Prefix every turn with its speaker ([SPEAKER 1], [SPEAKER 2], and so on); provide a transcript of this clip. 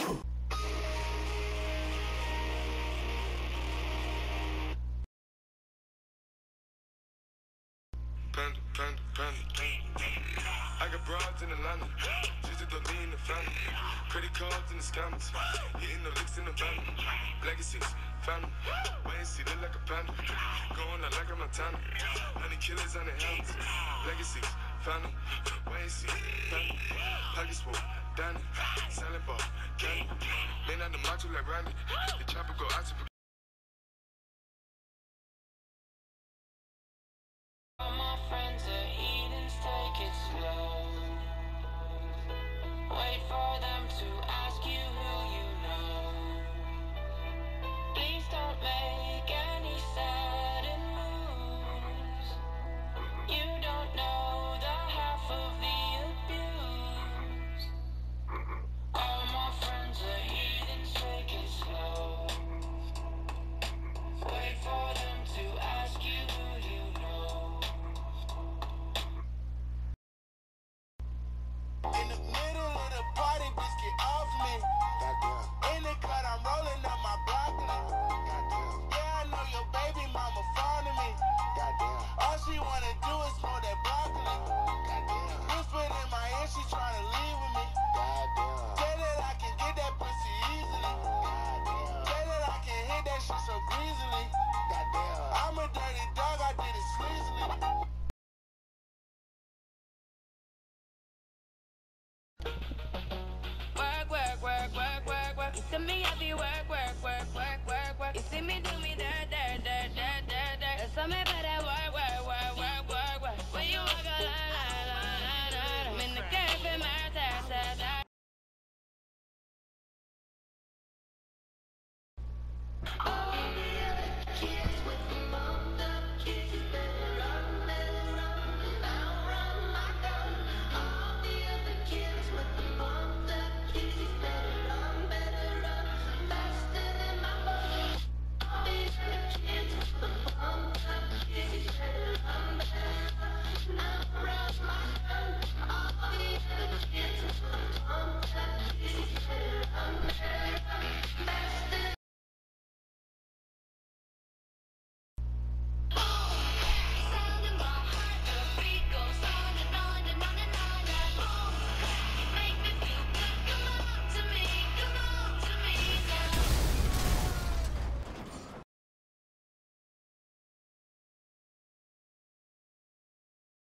[SPEAKER 1] Panda, panda, panda. I got broads in Atlanta. Just the lean the family. Credit cards in the scammers. Hitting the licks in the van. Legacies, family. And see, look like a panda. Going out like a Montana. Honey killers on the helmets. Legacies, family. Wait and see, family. Pockets full, Danny. Selling ball, candy. Man out the macho like. The chopper go out to
[SPEAKER 2] All my friends are it slow. Wait for them to ask you who you know. Please don't make
[SPEAKER 3] do is smoke that broccoli. Whispered in my ear, she tryna leave with me. Say that I can get that pussy easily. Say that I can hit that shit so greasily. I'm a dirty dog, I did it sleazily.
[SPEAKER 4] Work, work, work, work, work, work. You see me happy work, work, work, work,
[SPEAKER 2] Oh.